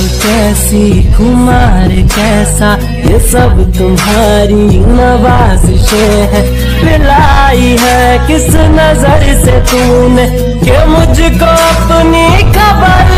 कैसी कुमार, कैसा? ये सब तुम्हारी नवाजिशें है। मिलाई है किस नज़र से तूने? के मुझको अपनी खबर